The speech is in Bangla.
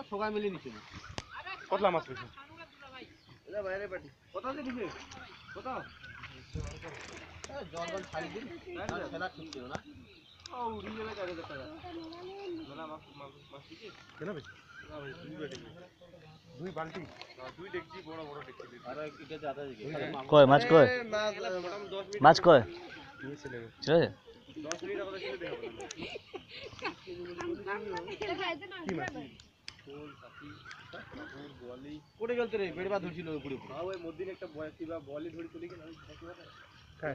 নিছি মিলে নিচ্ছে কতলা মাছ পেয়েছে কোথাও দিছে কোথাও জল জল ছাড়ি দিন খেলা ঠিক ছিল না ও উড়িয়ে যাবে হাজার টাকা না মাছ মাছ মাছ দিছে কেনা পেয়েছে না ভাই দুই বেটে দুই বালতি? দুই দেখছি বড় বড় দেখছি আর এটা জাদা দিকে কয় মাছ কয়? মাছ মোটামুটি দশ মিনিট। কয়? কি মাছ? কোটে গেলতে রে বেড়বা ধরছিল উপরে উপরে। হ্যাঁ ওই মধ্যে একটা বয়সী বা বলি ধরি চলে গেল হ্যাঁ।